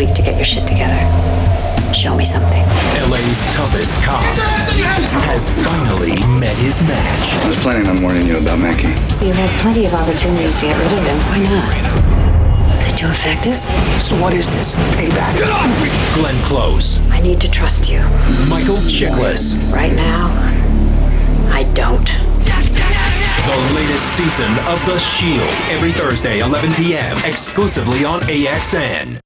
week to get your shit together. Show me something. LA's toughest cop has finally met his match. I was planning on warning you about Mackey. You've had plenty of opportunities to get rid of him. Why not? Is it too effective? So what is this? Payback. Get off! Glenn Close. I need to trust you. Michael Chiklis. Right now, I don't. The latest season of The Shield every Thursday, 11 p.m., exclusively on AXN.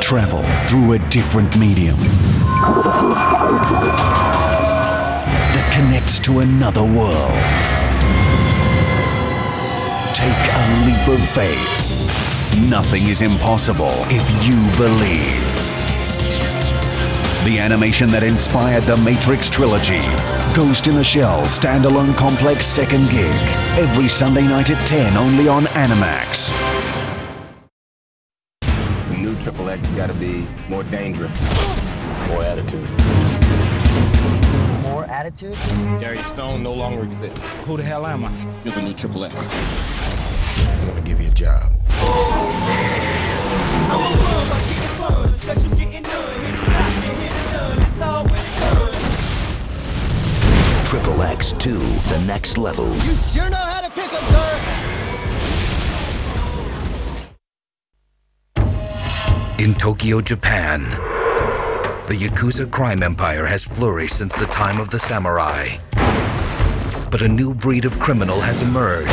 Travel through a different medium that connects to another world. Take a leap of faith. Nothing is impossible if you believe. The animation that inspired the Matrix trilogy. Ghost in the Shell standalone complex second gig. Every Sunday night at 10 only on Animax. The new Triple X gotta be more dangerous, more attitude. More attitude? Gary Stone no longer exists. Who the hell am I? You're the new Triple X. I'm gonna give you a job. Triple X 2, the next level. You sure know how to pick 'em, sir. In Tokyo, Japan, the Yakuza crime empire has flourished since the time of the samurai. But a new breed of criminal has emerged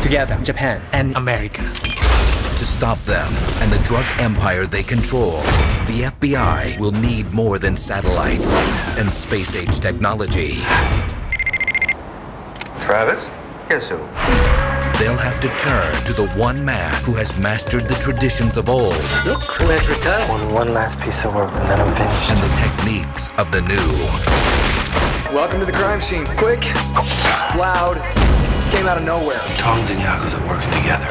Together, Japan and America. to stop them and the drug empire they control. The FBI will need more than satellites and space age technology. Travis? Guess who? They'll have to turn to the one man who has mastered the traditions of old Look who has returned. One, one last piece of work and then I'm finished. and the techniques of the new. Welcome to the crime scene. Quick, loud, came out of nowhere. Tongs and Yakuza working together.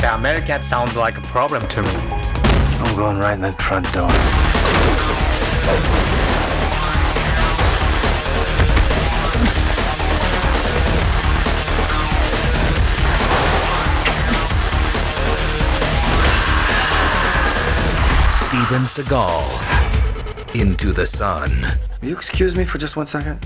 The American sounds like a problem to me. I'm going right in that front door. Steven Seagal into the sun. Will you excuse me for just one second?